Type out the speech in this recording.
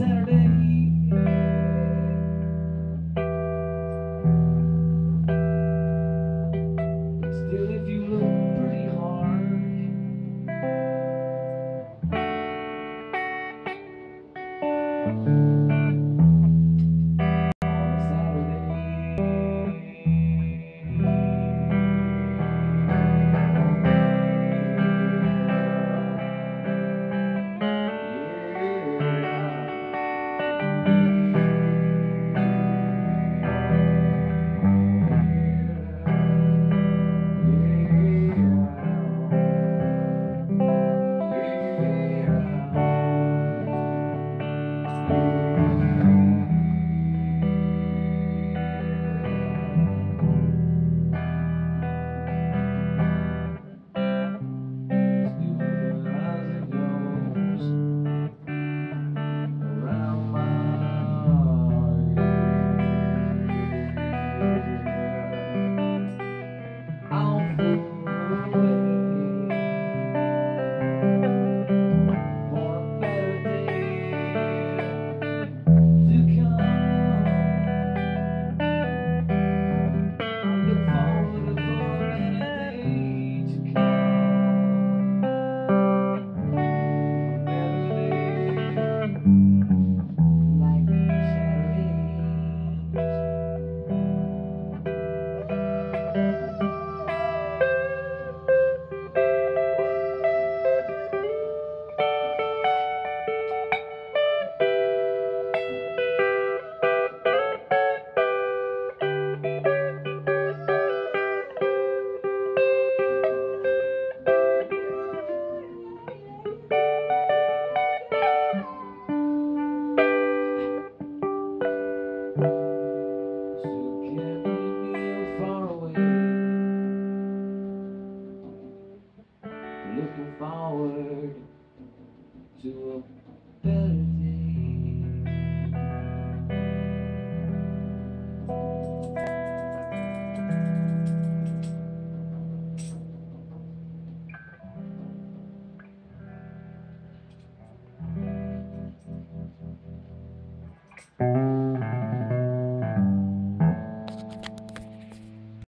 Saturday. Still, if you to